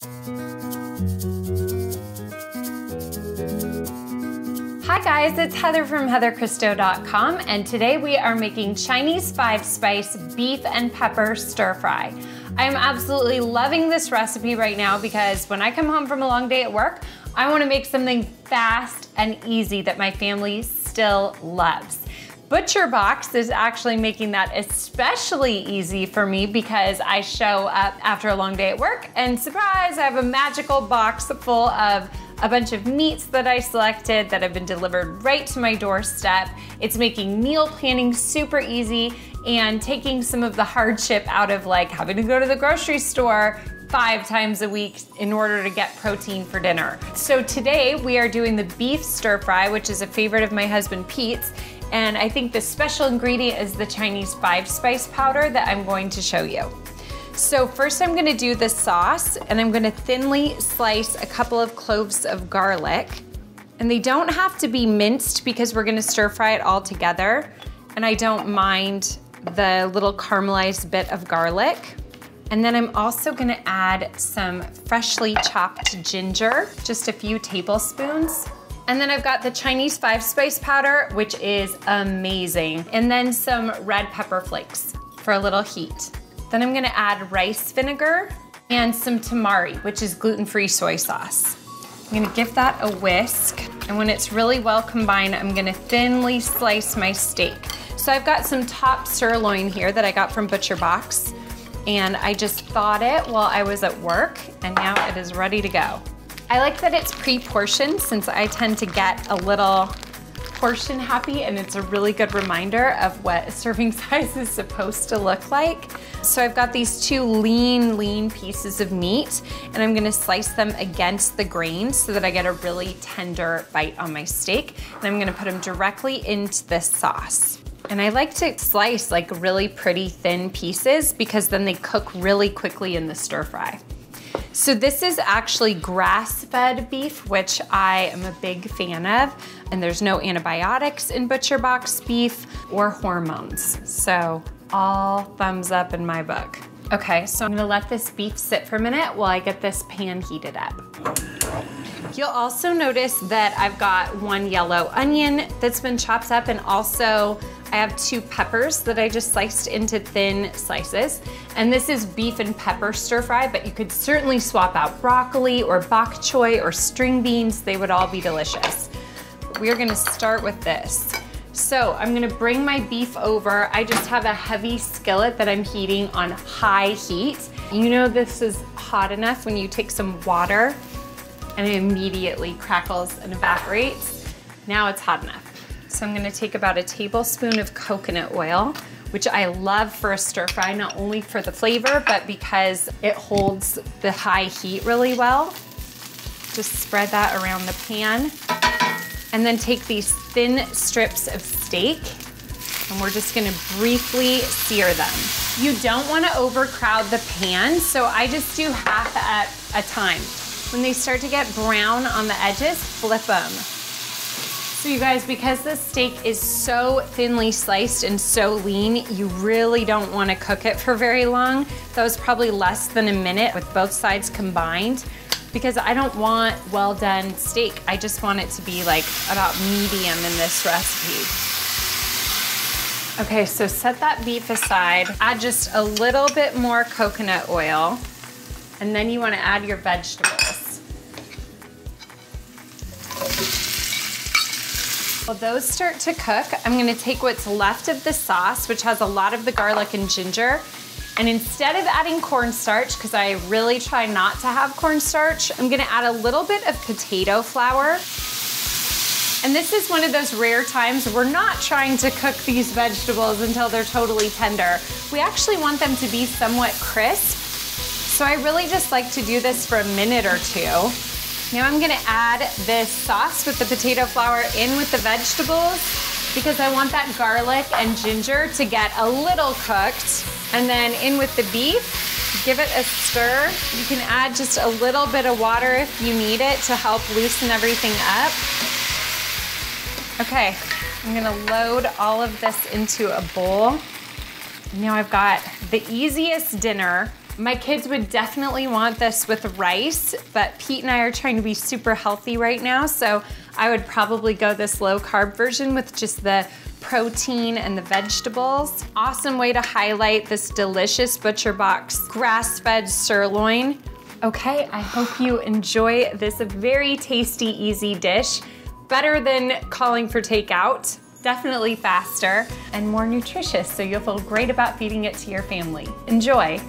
Hi guys, it's Heather from heatherchristo.com and today we are making Chinese five spice beef and pepper stir fry. I am absolutely loving this recipe right now because when I come home from a long day at work, I wanna make something fast and easy that my family still loves. Butcher Box is actually making that especially easy for me because I show up after a long day at work and surprise, I have a magical box full of a bunch of meats that I selected that have been delivered right to my doorstep. It's making meal planning super easy and taking some of the hardship out of like having to go to the grocery store five times a week in order to get protein for dinner. So today we are doing the beef stir fry, which is a favorite of my husband Pete's. And I think the special ingredient is the Chinese five spice powder that I'm going to show you. So first I'm gonna do the sauce and I'm gonna thinly slice a couple of cloves of garlic. And they don't have to be minced because we're gonna stir fry it all together. And I don't mind the little caramelized bit of garlic. And then I'm also gonna add some freshly chopped ginger, just a few tablespoons. And then I've got the Chinese five spice powder, which is amazing. And then some red pepper flakes for a little heat. Then I'm gonna add rice vinegar and some tamari, which is gluten-free soy sauce. I'm gonna give that a whisk. And when it's really well combined, I'm gonna thinly slice my steak. So I've got some top sirloin here that I got from Butcher Box. And I just thawed it while I was at work, and now it is ready to go. I like that it's pre-portioned since I tend to get a little portion happy and it's a really good reminder of what serving size is supposed to look like. So I've got these two lean, lean pieces of meat and I'm gonna slice them against the grain so that I get a really tender bite on my steak. And I'm gonna put them directly into this sauce. And I like to slice like really pretty thin pieces because then they cook really quickly in the stir fry. So this is actually grass-fed beef, which I am a big fan of. And there's no antibiotics in Butcher Box beef or hormones. So all thumbs up in my book. Okay, so I'm gonna let this beef sit for a minute while I get this pan heated up. You'll also notice that I've got one yellow onion that's been chopped up and also I have two peppers that I just sliced into thin slices. And this is beef and pepper stir fry, but you could certainly swap out broccoli or bok choy or string beans. They would all be delicious. We're gonna start with this. So I'm gonna bring my beef over. I just have a heavy skillet that I'm heating on high heat. You know this is hot enough when you take some water and it immediately crackles and evaporates. Now it's hot enough. So I'm gonna take about a tablespoon of coconut oil, which I love for a stir fry, not only for the flavor, but because it holds the high heat really well. Just spread that around the pan. And then take these thin strips of steak and we're just gonna briefly sear them. You don't wanna overcrowd the pan, so I just do half at a time. When they start to get brown on the edges, flip them. So you guys, because this steak is so thinly sliced and so lean, you really don't wanna cook it for very long. That was probably less than a minute with both sides combined because I don't want well done steak. I just want it to be like about medium in this recipe. Okay, so set that beef aside. Add just a little bit more coconut oil, and then you wanna add your vegetables. While those start to cook, I'm gonna take what's left of the sauce, which has a lot of the garlic and ginger, and instead of adding cornstarch, because I really try not to have cornstarch, I'm gonna add a little bit of potato flour. And this is one of those rare times we're not trying to cook these vegetables until they're totally tender. We actually want them to be somewhat crisp. So I really just like to do this for a minute or two. Now I'm gonna add this sauce with the potato flour in with the vegetables because I want that garlic and ginger to get a little cooked. And then in with the beef, give it a stir. You can add just a little bit of water if you need it to help loosen everything up. Okay, I'm gonna load all of this into a bowl. Now I've got the easiest dinner My kids would definitely want this with rice, but Pete and I are trying to be super healthy right now, so I would probably go this low carb version with just the protein and the vegetables. Awesome way to highlight this delicious Butcher Box grass-fed sirloin. Okay, I hope you enjoy this very tasty, easy dish. Better than calling for takeout definitely faster and more nutritious, so you'll feel great about feeding it to your family. Enjoy.